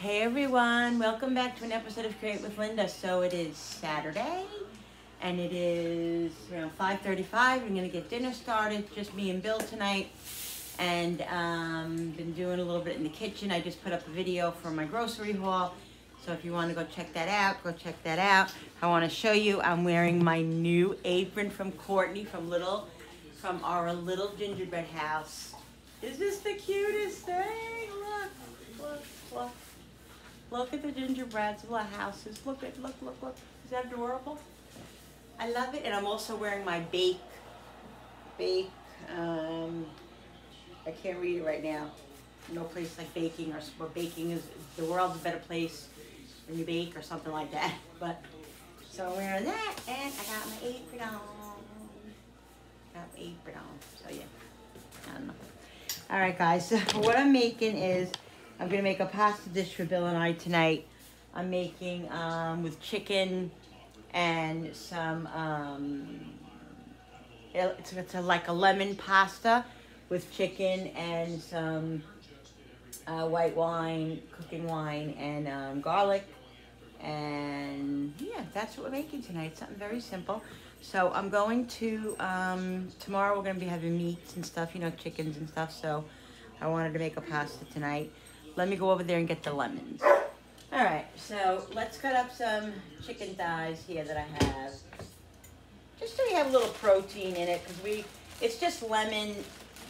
Hey everyone, welcome back to an episode of Create with Linda. So it is Saturday and it is around 5.35. We're gonna get dinner started, just me and Bill tonight. And um, been doing a little bit in the kitchen. I just put up a video for my grocery haul. So if you wanna go check that out, go check that out. I wanna show you, I'm wearing my new apron from Courtney from Little, from our Little Gingerbread House. Is this the cutest thing? Look, look, look. Look at the gingerbreads, houses. Look at, look, look, look. Is that adorable? I love it. And I'm also wearing my bake, bake, um, I can't read it right now. No place like baking or, or baking is, the world's a better place when you bake or something like that. But, so I'm wearing that and I got my apron on. Got my apron on, so yeah. I don't know. All right, guys. So what I'm making is I'm gonna make a pasta dish for Bill and I tonight. I'm making um, with chicken and some. Um, it's it's a, like a lemon pasta with chicken and some uh, white wine, cooking wine, and um, garlic. And yeah, that's what we're making tonight. Something very simple. So I'm going to, um, tomorrow we're going to be having meats and stuff, you know, chickens and stuff. So I wanted to make a pasta tonight. Let me go over there and get the lemons. All right, so let's cut up some chicken thighs here that I have. Just so we have a little protein in it, because we, it's just lemon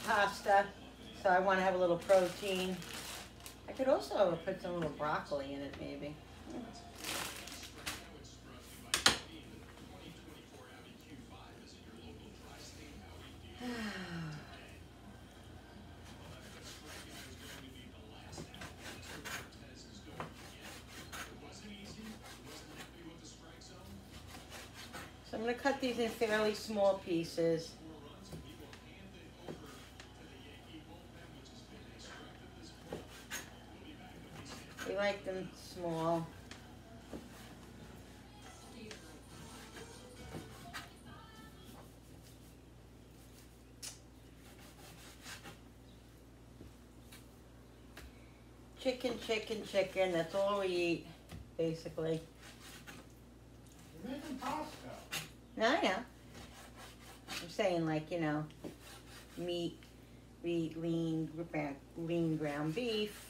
pasta, so I want to have a little protein. I could also put some little broccoli in it, maybe. These in fairly small pieces. We like them small. Chicken, chicken, chicken, that's all we eat, basically. You're making pasta. No, I know. I'm saying like, you know, meat, meat, lean, ground, lean ground beef.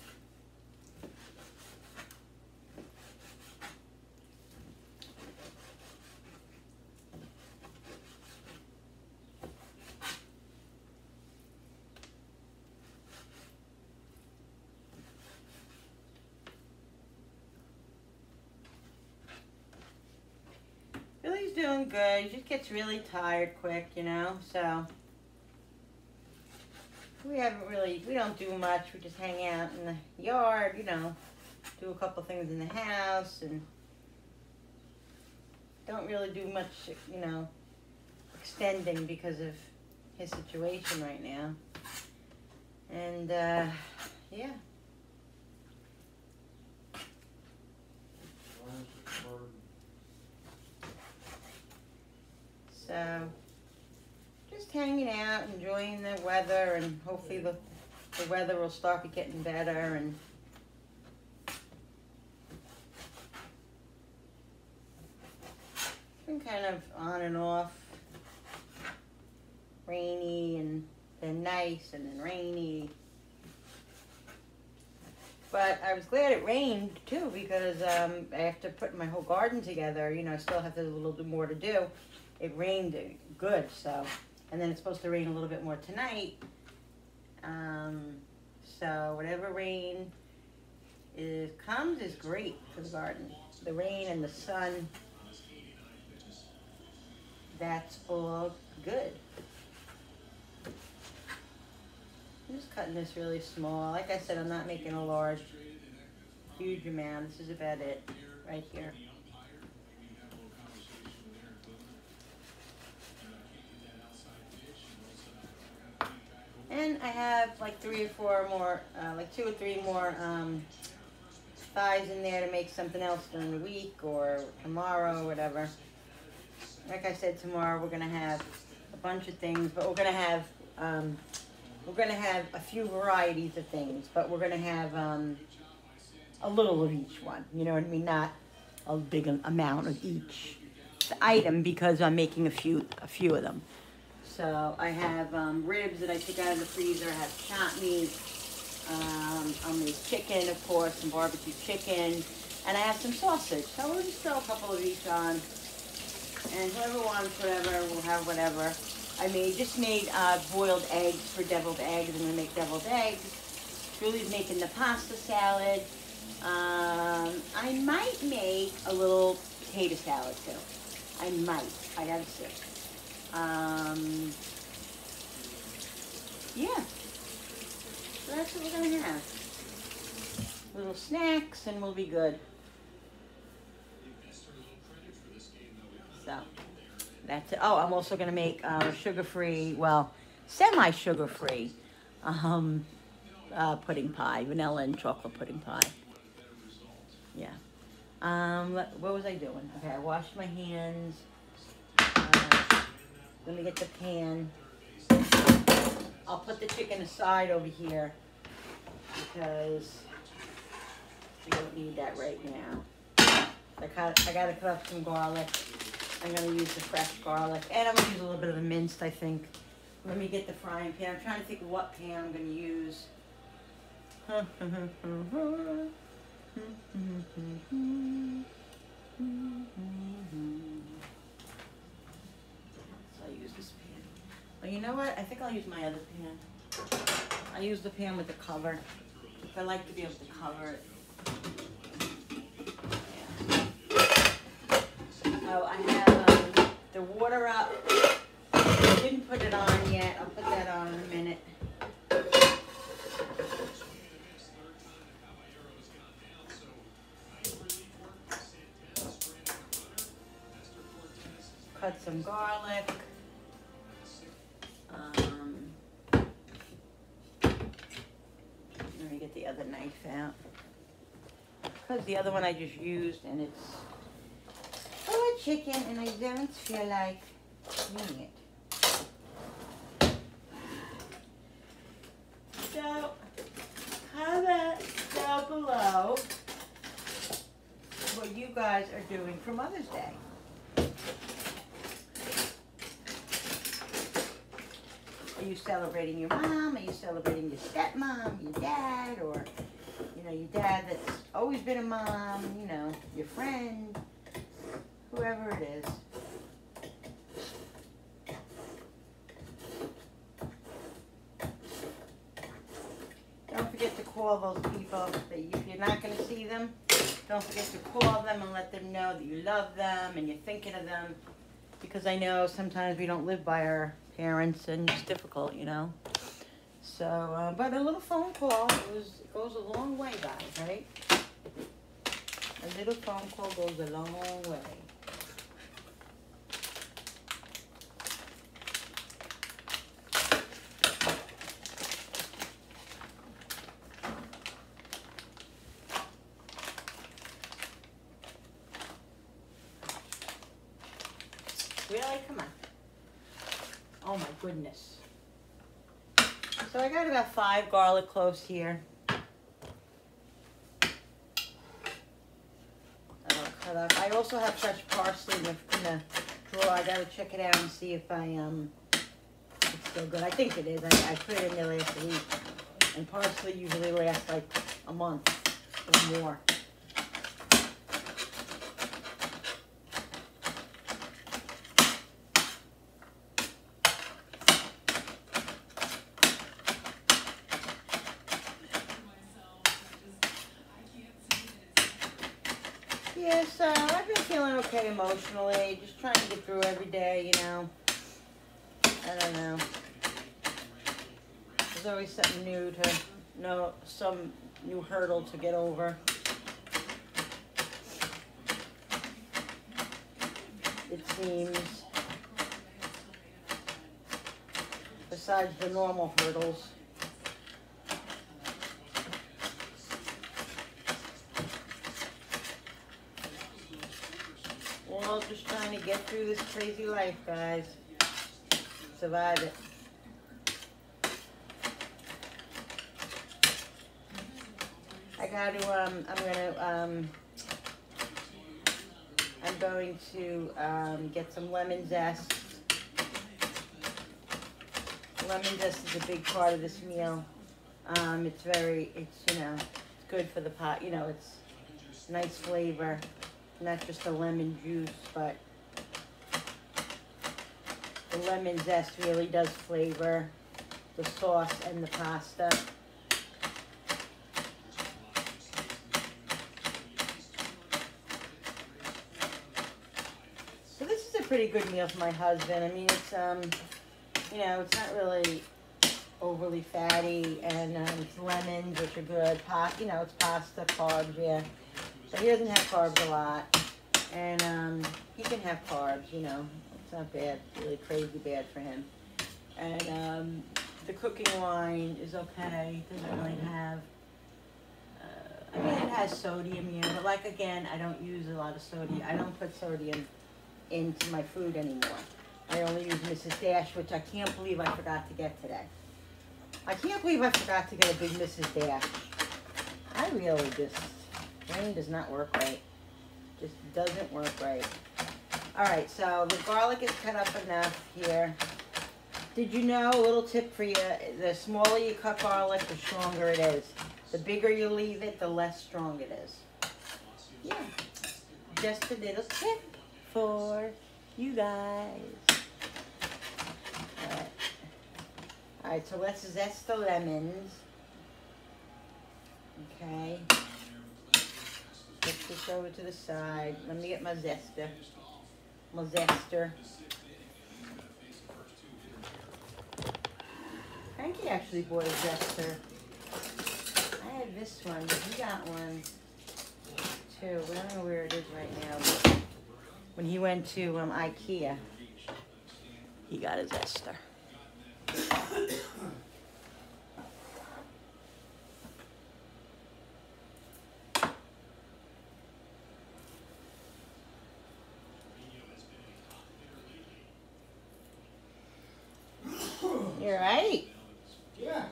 Billy's doing good. He just really tired quick, you know, so. We haven't really, we don't do much. We just hang out in the yard, you know, do a couple things in the house and don't really do much, you know, extending because of his situation right now. And, uh, yeah. Why is it bird? So, just hanging out, enjoying the weather, and hopefully the, the weather will start getting better. And been kind of on and off, rainy and then nice and then rainy. But I was glad it rained too because um, after putting my whole garden together, you know, I still have a little bit more to do it rained good, so, and then it's supposed to rain a little bit more tonight. Um, so whatever rain is comes is great for the garden. The rain and the sun, that's all good. I'm just cutting this really small. Like I said, I'm not making a large, huge amount. This is about it right here. And I have like three or four more, uh, like two or three more um, thighs in there to make something else during the week or tomorrow or whatever. Like I said, tomorrow we're gonna have a bunch of things, but we're gonna have um, we're gonna have a few varieties of things, but we're gonna have um, a little of each one. You know what I mean? Not a big amount of each item because I'm making a few a few of them. So I have um, ribs that I took out of the freezer. I have chopped meat. Um, I'll make chicken, of course, some barbecue chicken, and I have some sausage. So we'll just throw a couple of each on, and whoever wants whatever will have whatever. I made just made uh, boiled eggs for deviled eggs. I'm gonna make deviled eggs. Julie's making the pasta salad. Um, I might make a little potato salad too. I might. I gotta see. Um, yeah. So that's what we're gonna have. Little snacks and we'll be good. So that's it. Oh, I'm also gonna make uh, sugar-free, well, semi-sugar-free um, uh, pudding pie, vanilla and chocolate pudding pie. Yeah. Um, what was I doing? Okay, I washed my hands. Let me get the pan. I'll put the chicken aside over here because we don't need that right now. I cut, I gotta cut up some garlic. I'm gonna use the fresh garlic, and I'm gonna use a little bit of the minced, I think. Let me get the frying pan. I'm trying to think what pan I'm gonna use. I use this pan. Well, you know what? I think I'll use my other pan. I use the pan with the cover. I like to be able to cover it. Yeah. Oh, I have um, the water up. I didn't put it on yet. I'll put that on in a minute. Cut some garlic. Knife out. Because the other one I just used and it's full of chicken and I don't feel like eating it. So, comment down below what you guys are doing for Mother's Day. You celebrating your mom? Are you celebrating your stepmom, your dad, or you know, your dad that's always been a mom, you know, your friend, whoever it is. Don't forget to call those people. If you're not going to see them, don't forget to call them and let them know that you love them and you're thinking of them. Because I know sometimes we don't live by our parents and it's difficult, you know. So, uh, but a little phone call goes, goes a long way, guys, right? A little phone call goes a long way. Really? Come on. Oh my goodness. So I got about five garlic cloves here. I also have fresh parsley in the, in the drawer. I gotta check it out and see if I um it's still good. I think it is. I, I put it in there last week. And parsley usually lasts like a month or more. So uh, I've been feeling okay emotionally, just trying to get through every day, you know. I don't know. There's always something new to know, some new hurdle to get over. It seems. Besides the normal hurdles. Well, just trying to get through this crazy life, guys. Survive it. I got to. Um, I'm gonna. Um, I'm going to um, get some lemon zest. Lemon zest is a big part of this meal. Um, it's very. It's you know, it's good for the pot. You know, it's nice flavor, not just the lemon juice, but the lemon zest really does flavor the sauce and the pasta. So this is a pretty good meal for my husband. I mean, it's um, you know, it's not really overly fatty, and um, it's lemons, which are good. Pa- you know, it's pasta, carbs, yeah. But he doesn't have carbs a lot, and um, he can have carbs. You know, it's not bad, really crazy bad for him. And um, the cooking wine is okay. Doesn't really have. Uh, I mean, it has sodium here, but like again, I don't use a lot of sodium. I don't put sodium into my food anymore. I only use Mrs. Dash, which I can't believe I forgot to get today. I can't believe I forgot to get a big Mrs. Dash. I really just, brain does not work right. Just doesn't work right. All right, so the garlic is cut up enough here. Did you know, a little tip for you, the smaller you cut garlic, the stronger it is. The bigger you leave it, the less strong it is. Yeah, just a little tip for you guys. All right, All right so let's zest the lemons. Okay. Put this over to the side. Let me get my zester. My zester. Frankie actually bought a zester. I had this one, but he got one too. I don't know where it is right now. When he went to um, IKEA, he got a zester. You're right. Yeah.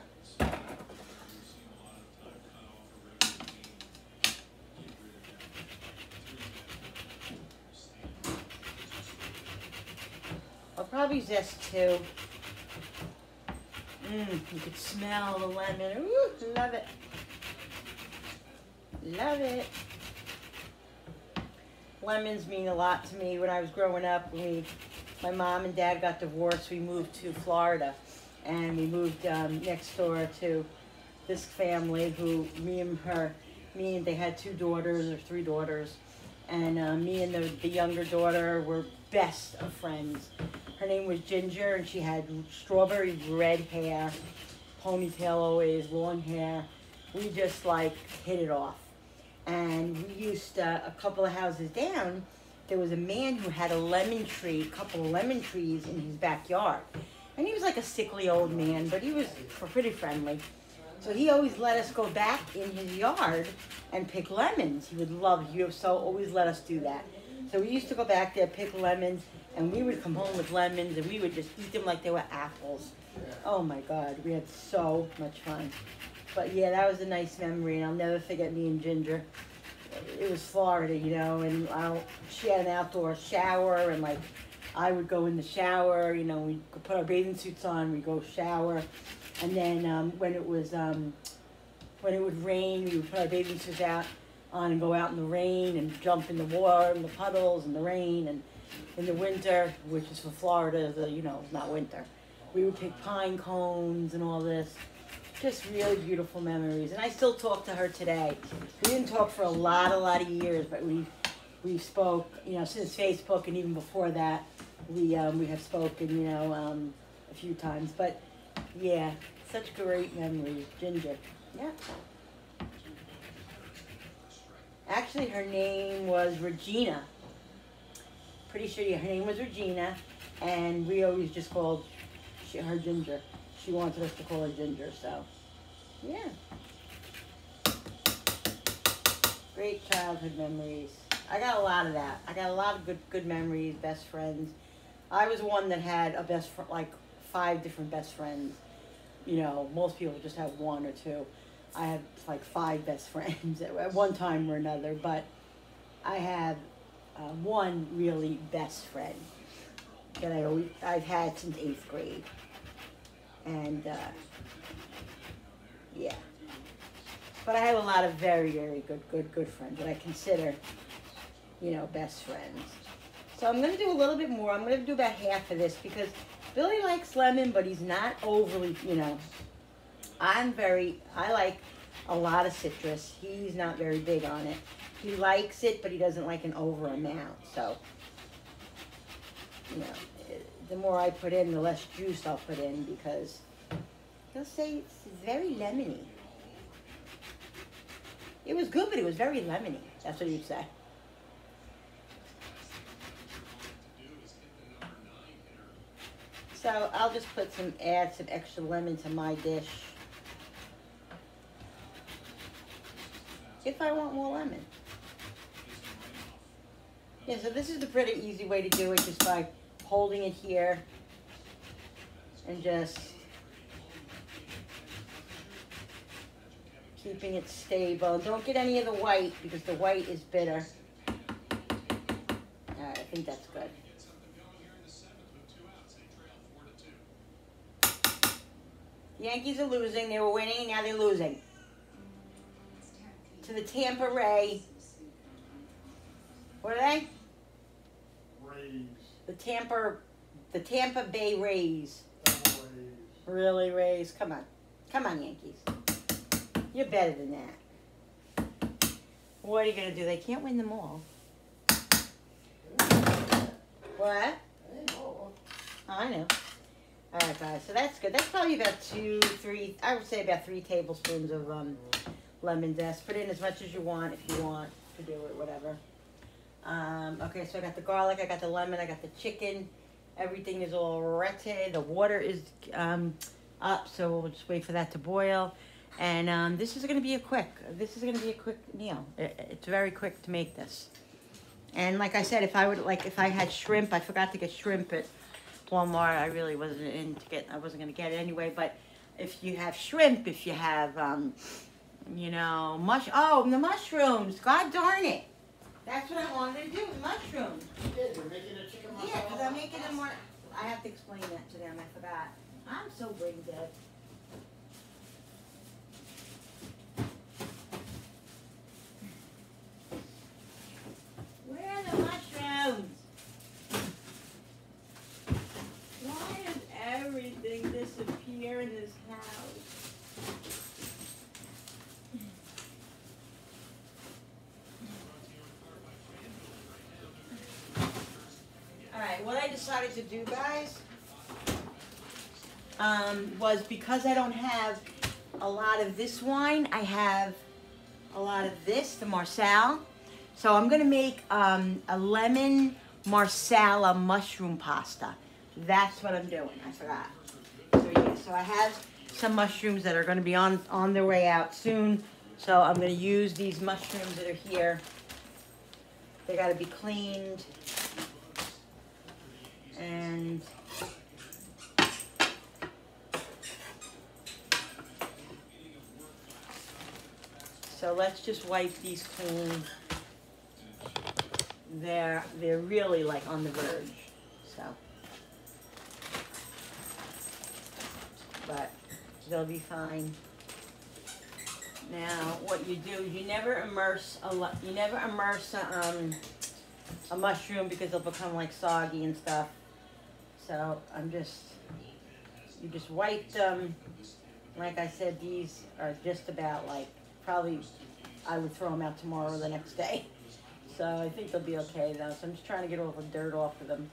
Zest two. Mmm, you can smell the lemon. Ooh, love it. Love it. Lemons mean a lot to me. When I was growing up, we, my mom and dad got divorced. We moved to Florida, and we moved um, next door to this family who me and her, me and they had two daughters or three daughters, and uh, me and the, the younger daughter were best of friends. Her name was Ginger, and she had strawberry red hair, ponytail always, long hair. We just like hit it off. And we used to, a couple of houses down, there was a man who had a lemon tree, a couple of lemon trees in his backyard. And he was like a sickly old man, but he was pretty friendly. So he always let us go back in his yard and pick lemons. He would love, you so always let us do that. So we used to go back there, pick lemons, and we would come home with lemons, and we would just eat them like they were apples. Oh my God, we had so much fun. But yeah, that was a nice memory, and I'll never forget me and Ginger. It was Florida, you know, and I'll, she had an outdoor shower, and like I would go in the shower, you know, we could put our bathing suits on, we go shower, and then um, when it was um, when it would rain, we would put our bathing suits out on and go out in the rain and jump in the water and the puddles and the rain and in the winter, which is for Florida, the you know, it's not winter. We would pick pine cones and all this. Just really beautiful memories. And I still talk to her today. We didn't talk for a lot, a lot of years, but we we spoke, you know, since Facebook and even before that, we um, we have spoken, you know, um, a few times. But yeah, such great memories. Ginger. Yeah. Actually, her name was Regina. Pretty sure her name was Regina, and we always just called she, her Ginger. She wanted us to call her Ginger, so yeah. Great childhood memories. I got a lot of that. I got a lot of good good memories, best friends. I was one that had a best friend, like five different best friends. You know, most people just have one or two. I have like five best friends at one time or another, but I have uh, one really best friend that I always I've had since eighth grade, and uh, yeah. But I have a lot of very very good good good friends that I consider, you know, best friends. So I'm gonna do a little bit more. I'm gonna do about half of this because Billy likes lemon, but he's not overly, you know. I'm very, I like a lot of citrus. He's not very big on it. He likes it, but he doesn't like an over amount. So, you know, the more I put in, the less juice I'll put in because he'll say it's very lemony. It was good, but it was very lemony. That's what he'd say. So I'll just put some, add some extra lemon to my dish. If I want more lemon. Yeah, so this is the pretty easy way to do it, just by holding it here and just keeping it stable. Don't get any of the white because the white is bitter. Alright, I think that's good. Yankees are losing. They were winning. Now they're losing. To the Tampa Ray. What are they? Rays, The Tampa, the Tampa Bay Rays. Rays. Really, Rays? Come on, come on, Yankees. You're better than that. What are you gonna do? They can't win them all. What? I know. I know. All right, guys. So that's good. That's probably about two, three. I would say about three tablespoons of um, lemon zest. Put in as much as you want if you want to do it, whatever. Um, okay, so I got the garlic, I got the lemon, I got the chicken. Everything is all ready. The water is um, up, so we'll just wait for that to boil. And um, this is going to be a quick. This is going to be a quick meal. It, it's very quick to make this. And like I said, if I would like, if I had shrimp, I forgot to get shrimp at Walmart. I really wasn't in to get. I wasn't going to get it anyway. But if you have shrimp, if you have, um, you know, mush. Oh, the mushrooms! God darn it! That's what I wanted to do. The mushrooms. You did, you're making a chicken. Yeah, because I'm making them more. I have to explain that to them. I forgot. I'm so brain dead. Where are the mushrooms? Why does everything disappear in this house? Alright, what I decided to do, guys, um, was because I don't have a lot of this wine, I have a lot of this, the Marsala. So I'm gonna make um, a lemon marsala mushroom pasta. That's what I'm doing. I forgot. So yeah, so I have some mushrooms that are gonna be on on their way out soon. So I'm gonna use these mushrooms that are here. They gotta be cleaned and so let's just wipe these clean. They're they're really like on the verge, so but they'll be fine. Now, what you do, you never immerse a. You never immerse a, um, a mushroom because they'll become like soggy and stuff. So I'm just, you just wipe them. Like I said, these are just about like, probably I would throw them out tomorrow or the next day. So I think they'll be okay though. So I'm just trying to get all the dirt off of them.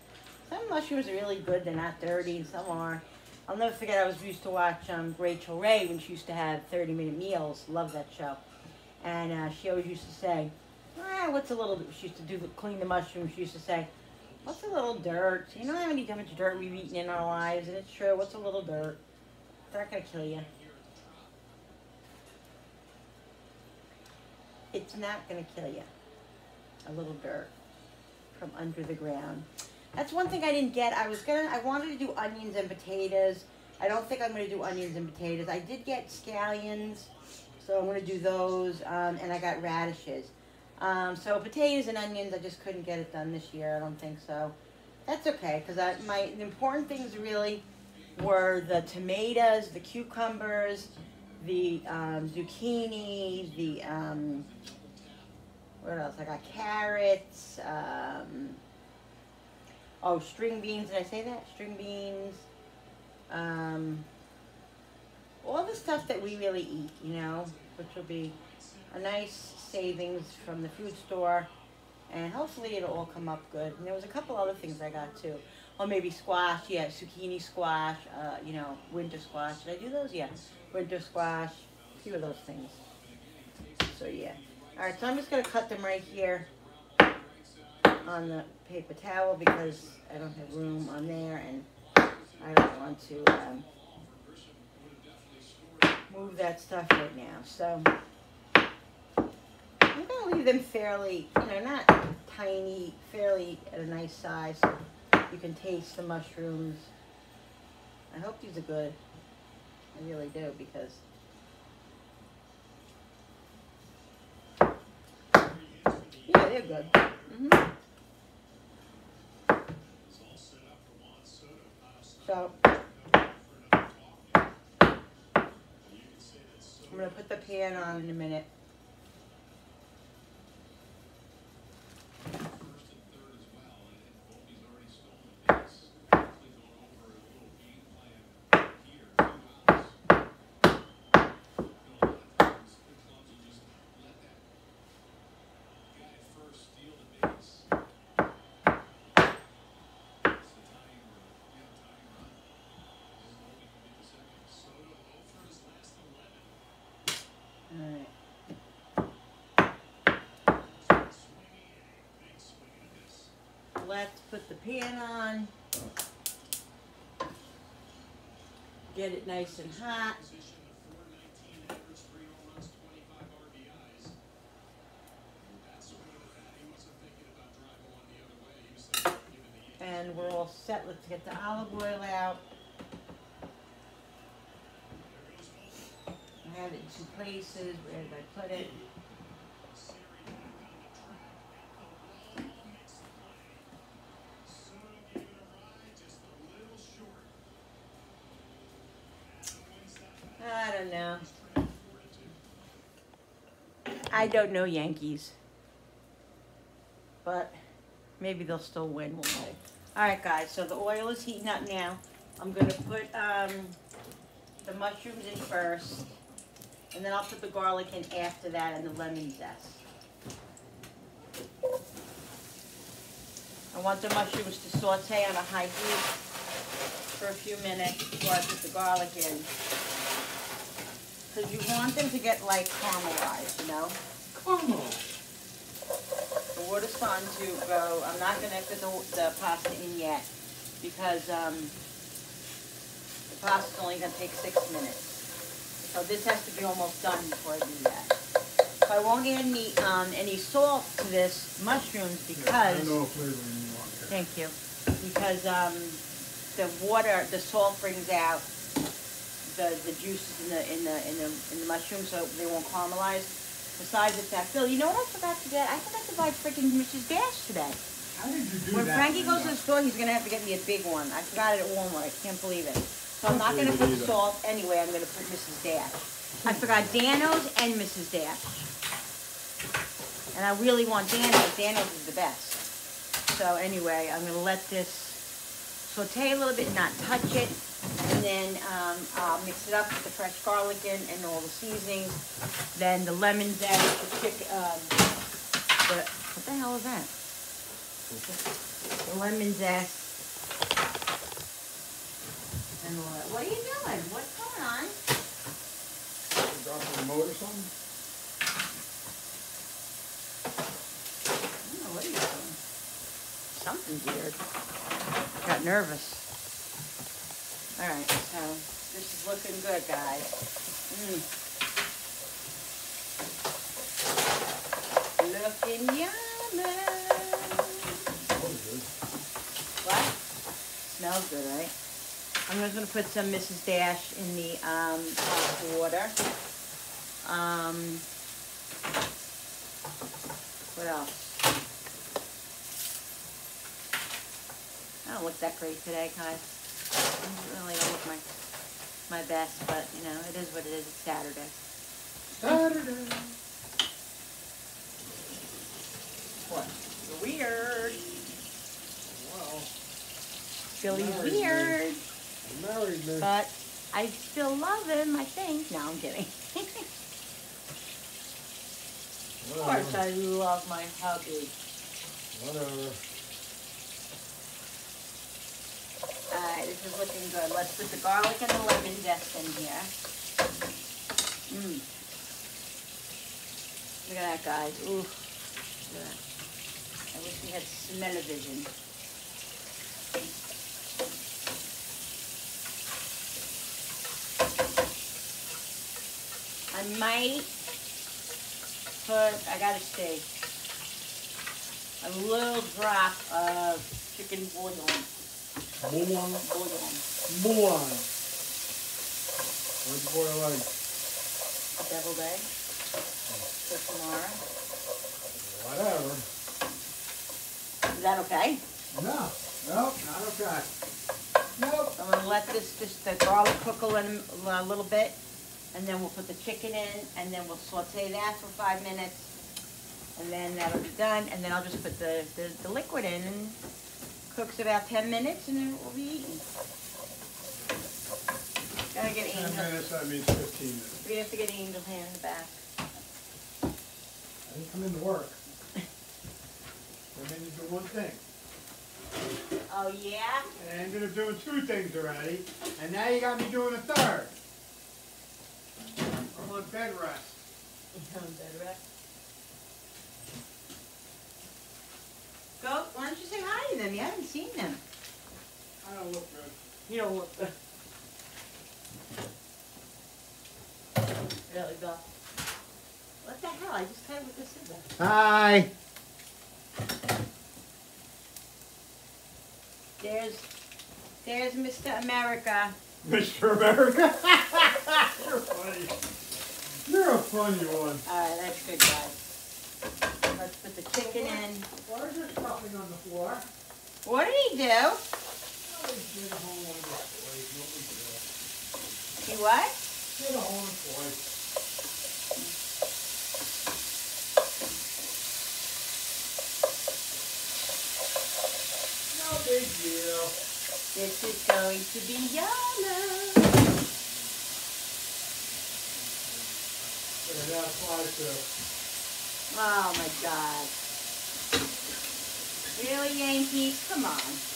Some mushrooms are really good, they're not dirty, and some are. I'll never forget, I was used to watch um, Rachael Ray when she used to have 30 minute meals. Love that show. And uh, she always used to say, ah, what's a little, she used to do the, clean the mushrooms. She used to say, what's a little dirt? You know how many how much dirt we've eaten in our lives? And it's true, what's a little dirt? They're not to kill you. It's not to kill you. A little dirt from under the ground. That's one thing I didn't get. I was gonna, I wanted to do onions and potatoes. I don't think I'm gonna do onions and potatoes. I did get scallions, So I'm gonna do those, um, and I got radishes. Um, so potatoes and onions, I just couldn't get it done this year. I don't think so. That's okay, cause my the important things really were the tomatoes, the cucumbers, the um, zucchini, the um, what else? I got carrots. Um, oh, string beans. Did I say that? String beans. Um, all the stuff that we really eat, you know, which will be a nice savings from the food store, and hopefully it'll all come up good. And there was a couple other things I got too. Or maybe squash, yeah, zucchini squash, uh, you know, winter squash. Did I do those? Yeah, winter squash, a few of those things. So yeah. All right, so I'm just gonna cut them right here on the paper towel because I don't have room on there and I don't want to um, move that stuff right now. So I'm gonna leave them fairly, you know, not tiny, fairly at a nice size. So you can taste the mushrooms. I hope these are good. I really do because yeah, they're good. Mm -hmm. So I'm gonna put the pan on in a minute. Let's put the pan on. Get it nice and hot. And we're all set. Let's get the olive oil out. I have it in two places. Where did I put it? I don't know. I don't know Yankees. But maybe they'll still win. We'll see. All right, guys. So the oil is heating up now. I'm going to put um, the mushrooms in first. And then I'll put the garlic in after that and the lemon zest. I want the mushrooms to saute on a high heat for a few minutes before I put the garlic in. Because you want them to get like caramelized, you know? Caramel. The water's starting to go. I'm not gonna put the, the pasta in yet because um, the pasta's only gonna take six minutes. So this has to be almost done before I do that. So I won't add any um, any salt to this mushrooms because I know flavoring you want. Thank you. Because um, the water, the salt brings out the, the juices in the in the in the in the mushrooms, so they won't caramelize. Besides, it's that fill. You know what I forgot to get? I forgot to buy freaking Mrs. Dash today. How did you do When that? Frankie goes to the store, he's gonna have to get me a big one. I forgot it at Walmart. I can't believe it. So I'm not gonna put either. salt anyway. I'm gonna put Mrs. Dash. I forgot Dan-O's and Mrs. Dash. And I really want Dan-O's. Dan-O's is the best. So anyway, I'm gonna let this saute a little bit, not touch it, then um, I'll mix it up with the fresh garlic in and all the seasonings. Then the lemon zest, the chicken, um, the what the hell is that? The lemon zest. And that. What are you doing? What's going on? Drop the remote or something? I don't know what are you doing. Something's weird. Got nervous. All right, so this is looking good, guys. Mm. Looking yummy. What? Smells good, right? I'm just gonna put some Mrs. Dash in the um, water. Um, what else? I don't look that great today, guys. I really my best, but you know, it is what it is. It's Saturday. Saturday. What? Weird. Well, Billy's me. weird, married me. but I still love him. I think. No, I'm kidding. of course, I love my hubby. Whatever. Alright, this is looking good. Let's put the garlic and the lemon zest in here. Mmm. Look at that, guys. Ooh. I wish we had smell-o-vision. I might put, I gotta say, a little drop of chicken bouillon. Bouillon. Bouillon. What's the boy like? Deviled egg for tomorrow. Whatever. Is that okay? No, nope, not okay. Nope. I'm gonna let this, just the garlic cook a little, a little bit, and then we'll put the chicken in, and then we'll saute that for five minutes, and then that'll be done, and then I'll just put the, the, the liquid in, and cooks about ten minutes, and then it will be eaten. Gotta get Ten Angel, minutes, that means fifteen minutes. we have to get Angel here in the back. I didn't come in to work. I mean to do one thing. Oh, yeah? And I ended up doing two things already, and now you got me doing a third. I'm on bed rest. on bed rest. Go, why don't you say hi to them? You haven't seen them. I don't look good. You don't look good. Really, Bill? What the hell? I just cut it with the scissor. Hi. There's, there's Mr. America. Mr. America. You're funny. You're a funny one. Alright, that's good, guys. Let's put the chicken in. Why is there stuffing on the floor? What did he do? Nobody did a hole in this place. Nobody did. He what? Did a hole in the. No big deal. This is going to be yellow. Yeah, that applies to Oh my god. Really, Yankees? Come on.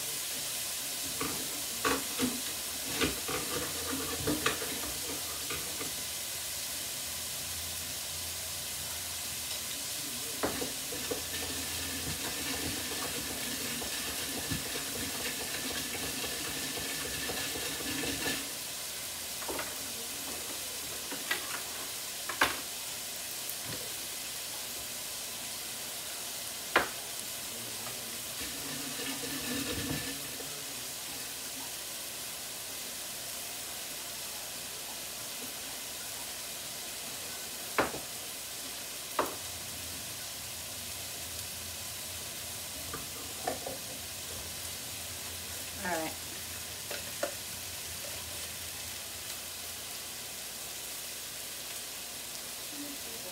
Mm. Yummo.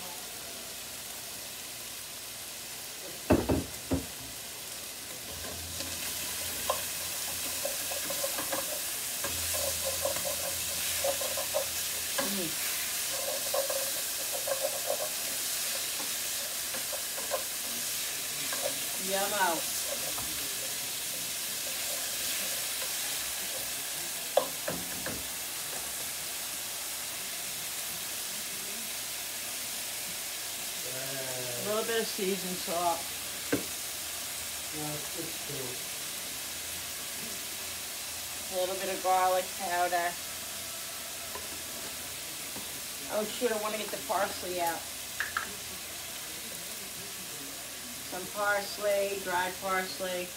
A little bit of salt. No, just. A little bit of garlic powder. Oh shoot, I want to get the parsley out. Some parsley, dried parsley.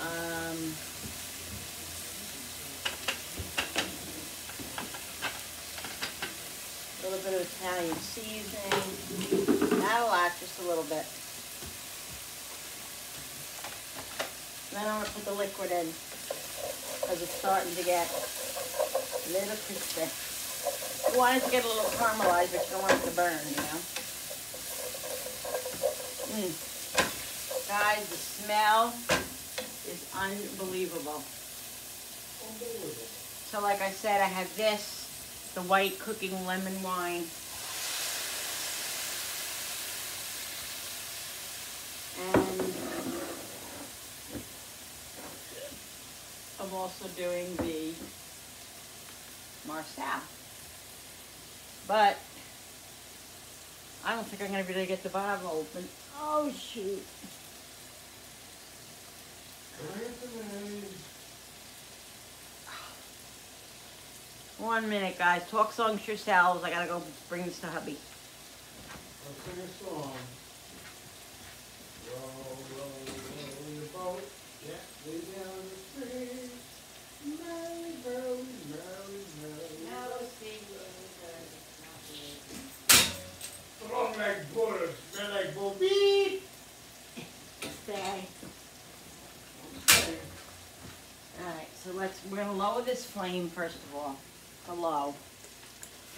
Um, little bit of Italian seasoning. Not a lot, just a little bit. Then I'm gonna put the liquid in because it's starting to get a little crispy. You want it to get a little caramelized, but you don't want it to burn, you know? Mm. Guys, the smell is unbelievable. So like I said, I have this, the white cooking lemon wine. Also doing the Marsala. But I don't think I'm gonna be able to get the bottle open. Oh shoot. One minute, guys. Talk songs yourselves. I gotta go bring this to hubby. I'll sing a song. Your boat gently down the stream. Like like. Beep. Stay. Alright, so let's, we're gonna lower this flame first of all, to low.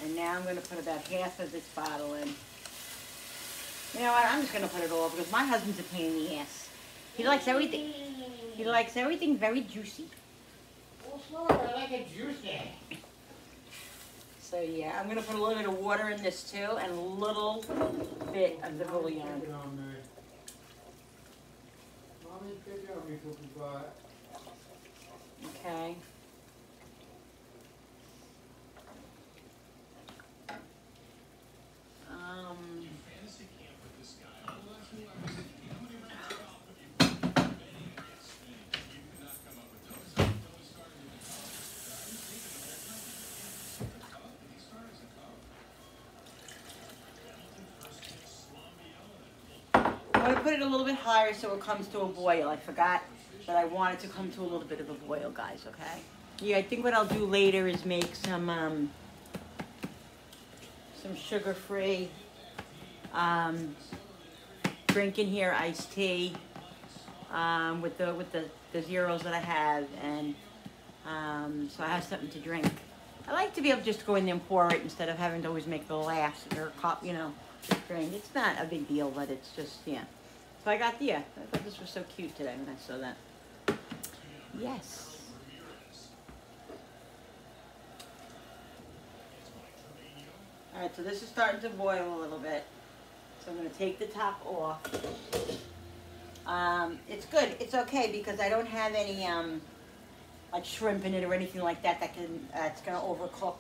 And now I'm gonna put about half of this bottle in. You know what, I'm just gonna put it all because my husband's a pain in the ass. He likes everything, he likes everything very juicy. Oh, slow, I like it juicy. So yeah, I'm gonna put a little bit of water in this too and a little bit of the bouillon. pick on um, me. Mommy pick on me, cookie pot. Okay. Um, I'm gonna put it a little bit higher so it comes to a boil. I forgot that I want it to come to a little bit of a boil, guys, okay? Yeah, I think what I'll do later is make some, um, some sugar-free, um, drink in here, iced tea, um, with the, with the, the zeros that I have, and, um, so I have something to drink. I like to be able to just go in there and pour it instead of having to always make the glass or cup, you know, drink. It's not a big deal, but it's just, yeah. So I got, yeah, I thought this was so cute today when I saw that. Yes. All right, so this is starting to boil a little bit. So I'm gonna take the top off. Um, it's good, it's okay because I don't have any, um, like shrimp in it or anything like that that can, uh, it's gonna overcook.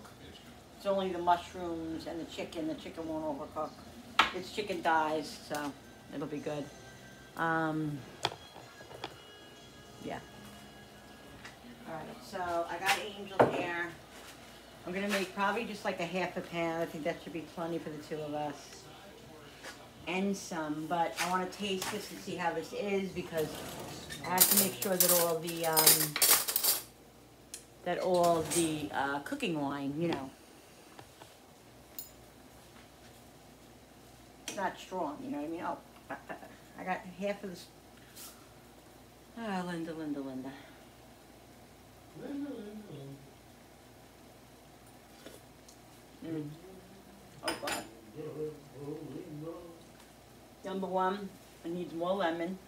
It's only the mushrooms and the chicken, the chicken won't overcook. It's chicken thighs, so it'll be good. Um, yeah. Alright, so I got Angel hair. I'm gonna make probably just like a half a pan. I think that should be plenty for the two of us. And some, but I wanna taste this and see how this is because I have to make sure that all the, um, that all the, uh, cooking wine, you know, it's not strong, you know what I mean? Oh, I- got half of this. Ah, Linda, Linda, Linda. Linda, Linda, Mm. Oh God. Linda, Linda. Number one, I need more lemon.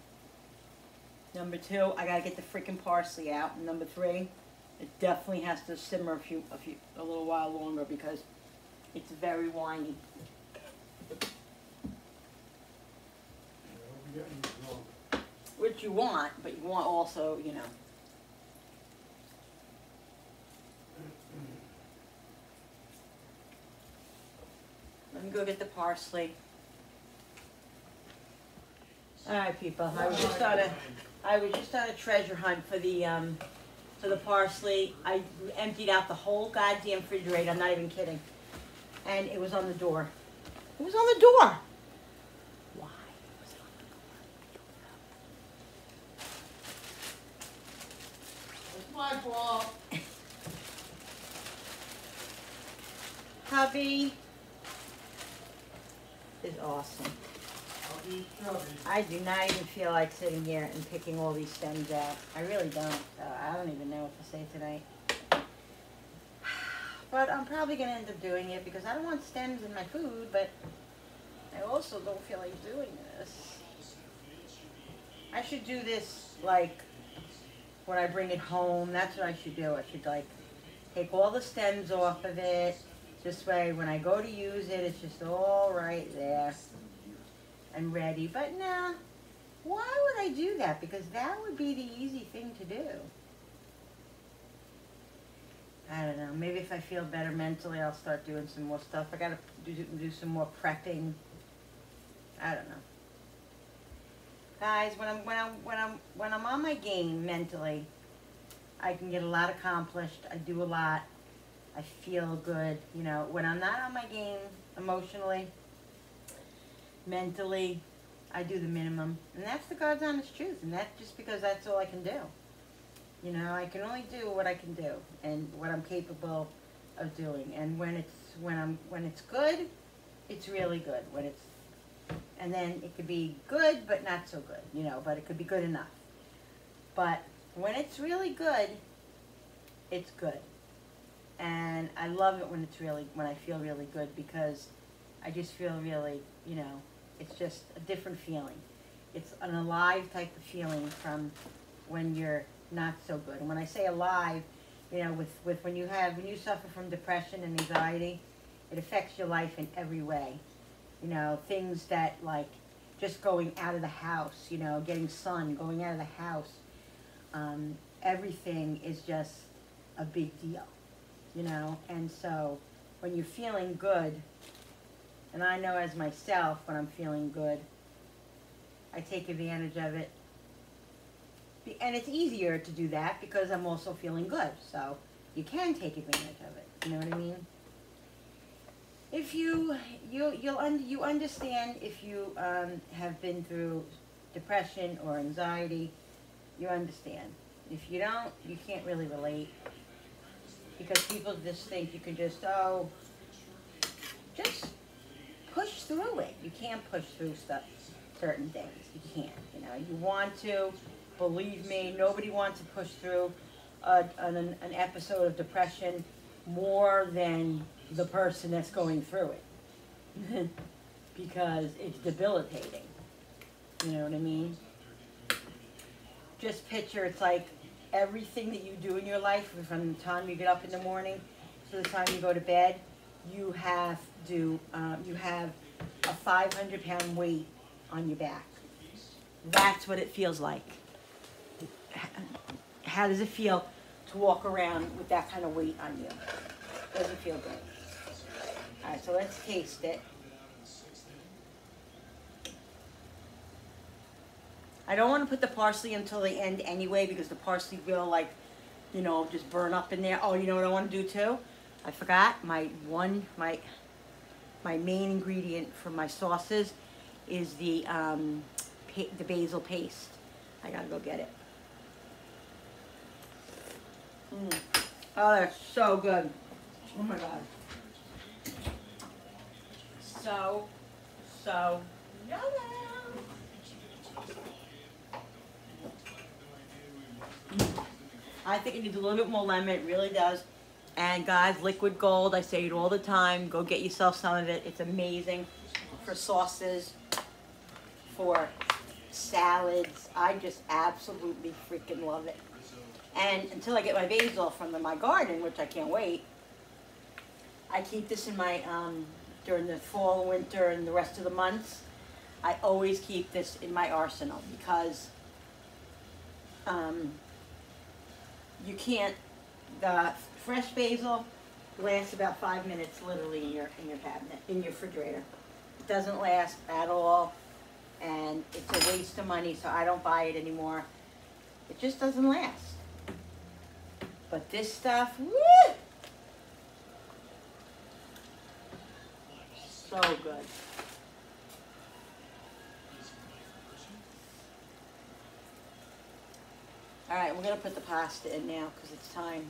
Number two, I gotta get the freaking parsley out. And number three, it definitely has to simmer a few, a few, a little while longer because it's very winey. Yeah, we got you drunk. Which you want, but you want also, you know. Let me go get the parsley. All right, people. I was just on a, I was just on a treasure hunt for the um, for the parsley. I emptied out the whole goddamn refrigerator. I'm not even kidding. And it was on the door. It was on the door. Why was it on the door? It's my fault. Hubby, is awesome. I'll be chubby. I do not even feel like sitting here and picking all these stems out. I really don't. So I don't even know what to say tonight. But I'm probably gonna end up doing it because I don't want stems in my food, but I also don't feel like doing this. I should do this like when I bring it home. That's what I should do. I should like take all the stems off of it. This way, when I go to use it, it's just all right there and ready. But nah, why would I do that? Because that would be the easy thing to do. I don't know. Maybe if I feel better mentally, I'll start doing some more stuff. I gotta do, do some more prepping. I don't know. Guys, when I'm when I'm when I'm when I'm on my game mentally, I can get a lot accomplished. I do a lot. I feel good. You know, when I'm not on my game emotionally, mentally, I do the minimum. And that's the God's honest truth. And that's just because that's all I can do. You know, I can only do what I can do and what I'm capable of doing. And when it's when I'm when it's good, it's really good. When it's and then it could be good but not so good, you know, but it could be good enough. But when it's really good, it's good. And I love it when it's really when I feel really good because I just feel really, you know, it's just a different feeling. It's an alive type of feeling from when you're not so good. And when I say alive, you know, with, with when you have when you suffer from depression and anxiety, it affects your life in every way. You know, things that like just going out of the house, you know, getting sun, going out of the house, um, everything is just a big deal, you know. And so when you're feeling good, and I know as myself when I'm feeling good, I take advantage of it And it's easier to do that because I'm also feeling good, so you can take advantage of it. You know what I mean? If you you you'll un- you understand if you um, have been through depression or anxiety, you understand. If you don't, you can't really relate because people just think you can just oh just push through it. You can't push through stuff, certain things. You can't. You know, you want to. Believe me, nobody wants to push through a, an, an episode of depression more than the person that's going through it. because it's debilitating. You know what I mean? Just picture it's like everything that you do in your life, from the time you get up in the morning to the time you go to bed, you have to, um, you have a 500 pound weight on your back. That's what it feels like. How does it feel to walk around with that kind of weight on you? Does it feel good? All right, so let's taste it. I don't want to put the parsley until the end anyway because the parsley will like, you know, just burn up in there. Oh, you know what I want to do too? I forgot my one my my main ingredient for my sauces is the um, the basil paste. I gotta go get it. Mm. Oh, they're so good. Oh my god. So, so. I think it needs a little bit more lemon. It really does. And guys, liquid gold, I say it all the time. Go get yourself some of it. It's amazing for sauces, for salads. I just absolutely freaking love it. And until I get my basil from the, my garden, which I can't wait, I keep this in my, um, during the fall, winter, and the rest of the months. I always keep this in my arsenal because um, you can't, the fresh basil lasts about five minutes literally in your, in your cabinet, in your refrigerator. It doesn't last at all and it's a waste of money, so I don't buy it anymore. It just doesn't last. But this stuff, woo! So good. All right, we're gonna put the pasta in now because it's time.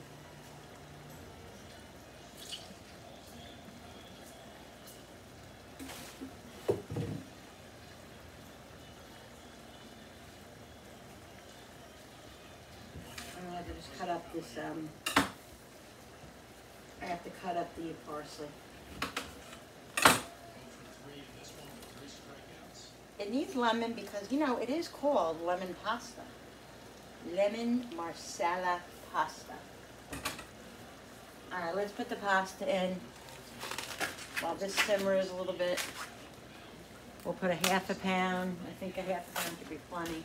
I have to just cut up this, um, I have to cut up the parsley. It needs lemon because, you know, it is called lemon pasta. Lemon marsala pasta. Alright, let's put the pasta in. While this simmers a little bit, we'll put a half a pound. I think a half a pound should be plenty.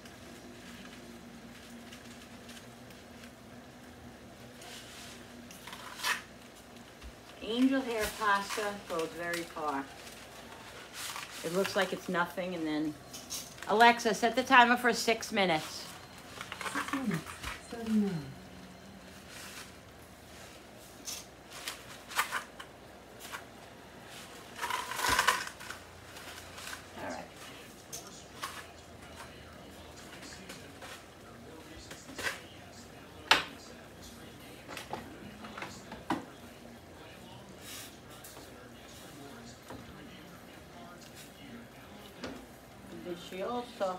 Angel hair pasta goes very far. It looks like it's nothing and then, Alexa, set the timer for six minutes. Six minutes, starting now. All right. Delicioso.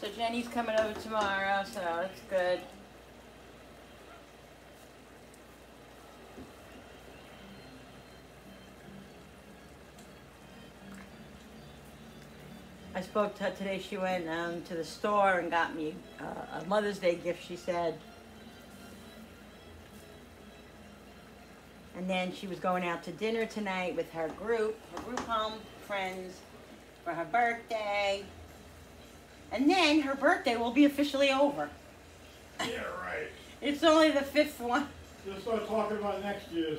So Jenny's coming over tomorrow, so that's good. I spoke to her today. She went um, to the store and got me uh, a Mother's Day gift. She said, and then she was going out to dinner tonight with her group, her group home friends, for her birthday. And then her birthday will be officially over. Yeah, right. It's only the fifth one. Just start talking about next year's.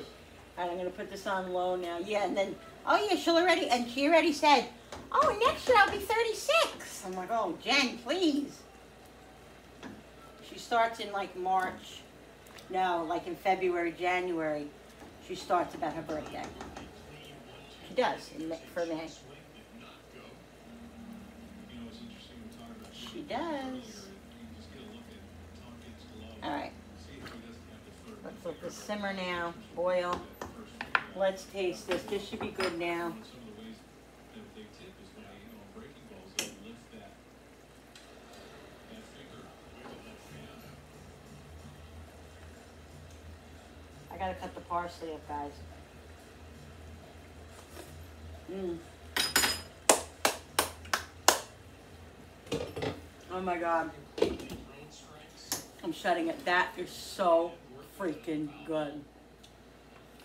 And I'm gonna put this on low now. Yeah, and then oh yeah, she'll already and she already said, oh next year I'll be 36. I'm like, oh Jen, please. She starts in like March. No, like in February, January. She starts about her birthday. She does in for May. She does. All right. Let's let this simmer now. Boil. Let's taste this. This should be good now. I gotta cut the parsley up, guys. Mmm. Oh my god. I'm shutting it. That is so freaking good.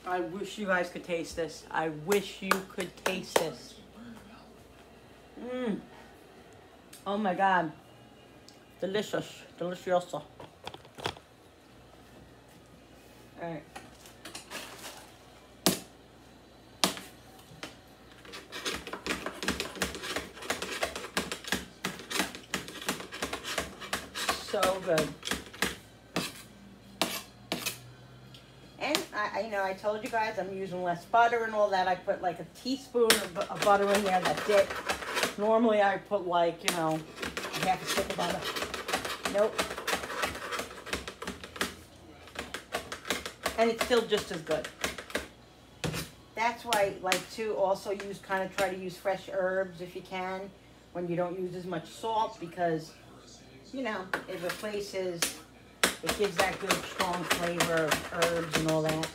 I wish you guys could taste this. I wish you could taste this. Mmm. Oh my god. Delicious. Delicioso. Alright. So good. And I, I, you know, I told you guys I'm using less butter and all that. I put like a teaspoon of, of butter in there. That's it. Normally I put like, you know, half a stick of butter. Nope. And it's still just as good. That's why, like, to also use, kind of try to use fresh herbs if you can, when you don't use as much salt, because, you know, it replaces, it gives that good strong flavor of herbs and all that.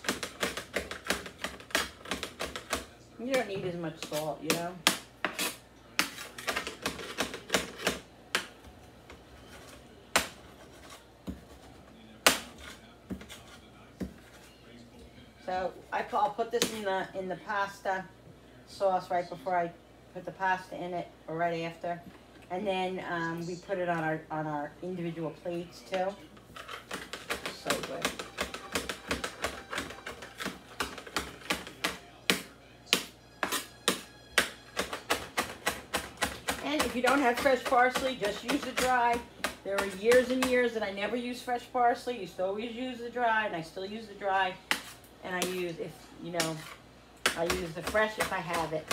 You don't need as much salt, you know? So I I'll put this in the in the pasta sauce right before I put the pasta in it, or right after, and then um, we put it on our on our individual plates too. So good. And if you don't have fresh parsley, just use the dry. There were years and years that I never used fresh parsley. I Used to always use the dry, and I still use the dry. And I use if you know, I use the fresh if I have it.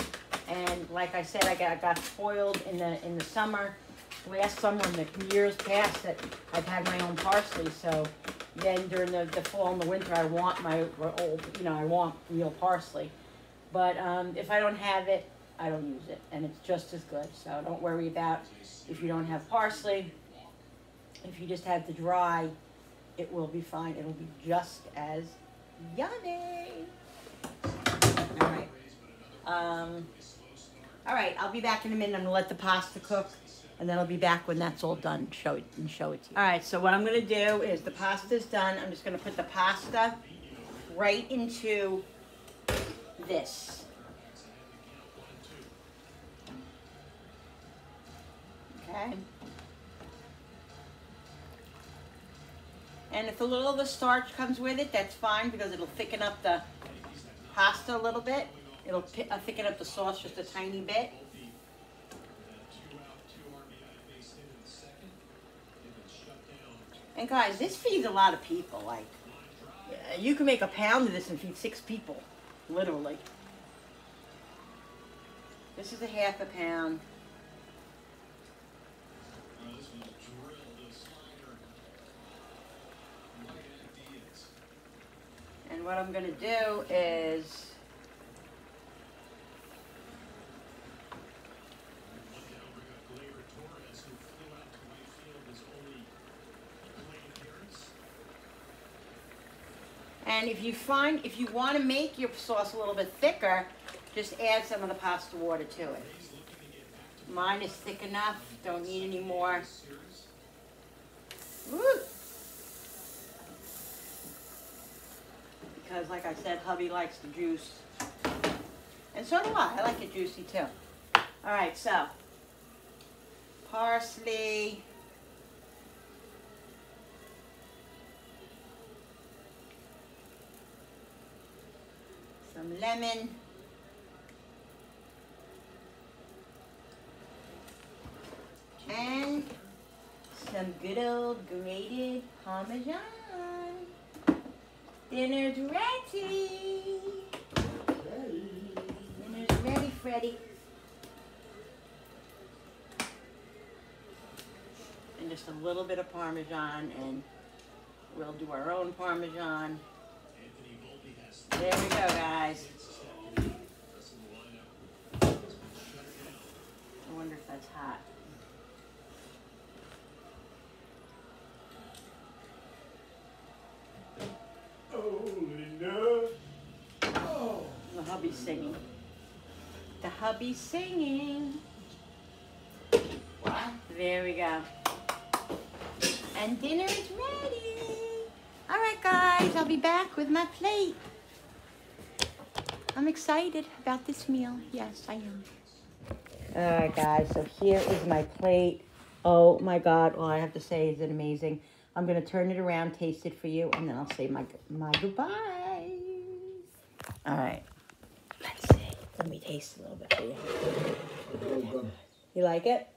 And like I said, I got I got spoiled in the in the summer, last summer and the years past that I've had my own parsley. So then during the, the fall and the winter, I want my old, you know, I want real parsley. But um, if I don't have it, I don't use it, and it's just as good. So don't worry about if you don't have parsley. If you just have the dry, it will be fine. It'll be just as yummy. All right. Um, all right, I'll be back in a minute. I'm gonna let the pasta cook, and then I'll be back when that's all done. Show it and show it to you. All right. So what I'm gonna do is the pasta's done. I'm just gonna put the pasta right into this. Okay. And if a little of the starch comes with it, that's fine because it'll thicken up the pasta a little bit. It'll uh, thicken up the sauce just a tiny bit. And guys, this feeds a lot of people. Like, you can make a pound of this and feed six people, literally. This is a half a pound. And what I'm gonna do is And if you find, if you want to make your sauce a little bit thicker, just add some of the pasta water to it. Mine is thick enough, don't need any more. Woo! Because like I said, hubby likes the juice. And so do I, I like it juicy too. All right, so parsley. Some lemon. And some good old grated Parmesan. Dinner's ready. Dinner's ready, Freddy. And just a little bit of Parmesan, and we'll do our own Parmesan. There we go, guys. I wonder if that's hot. Oh. Oh. The hubby's singing. The hubby's singing. There we go. And dinner is ready. All right, guys, I'll be back with my plate. I'm excited about this meal. Yes, I am. All right, guys, so here is my plate. Oh my God, all I have to say is it amazing. I'm gonna turn it around, taste it for you, and then I'll say my my goodbyes. All right, let's see. Let me taste a little bit for you. You like it?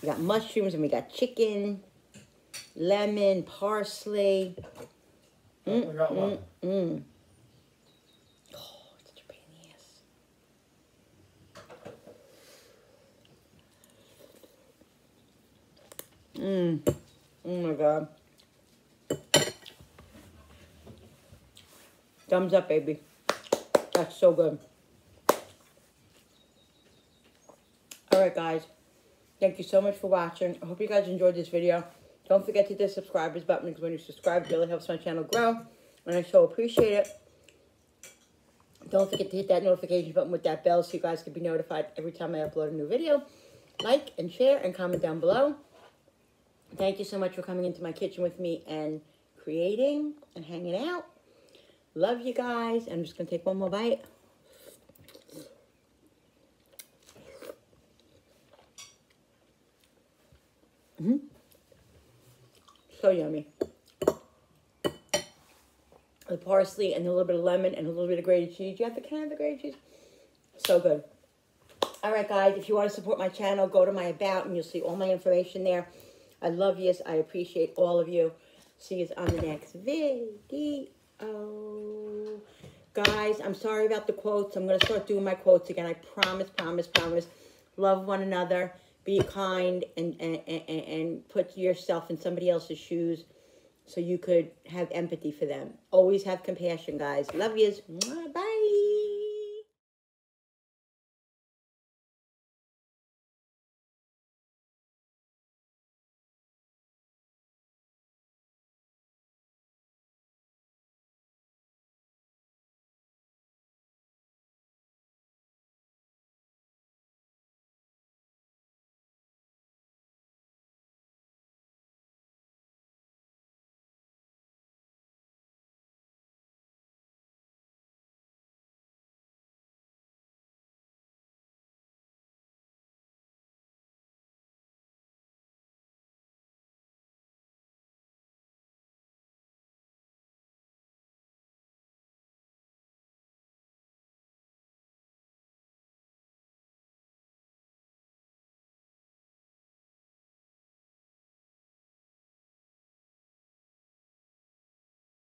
We got mushrooms and we got chicken, lemon, parsley. Mm, I got one. mm, mm. Oh, it's such a pain in the ass. Mmm. Oh my god. Thumbs up, baby. That's so good. Alright, guys. Thank you so much for watching. I hope you guys enjoyed this video. Don't forget to hit the subscribers button because when you subscribe, it really helps my channel grow. And I so appreciate it. Don't forget to hit that notification button with that bell so you guys can be notified every time I upload a new video. Like and share and comment down below. Thank you so much for coming into my kitchen with me and creating and hanging out. Love you guys. I'm just going to take one more bite. Mm-hmm. So yummy. The parsley and a little bit of lemon and a little bit of grated cheese. You have the can of the grated cheese? So good. All right, guys, if you want to support my channel, go to my About and you'll see all my information there. I love yous. I appreciate all of you. See you on the next video. Guys, I'm sorry about the quotes. I'm going to start doing my quotes again. I promise, promise, promise. Love one another. Be kind and, and, and, and put yourself in somebody else's shoes so you could have empathy for them. Always have compassion, guys. Love yous. Bye.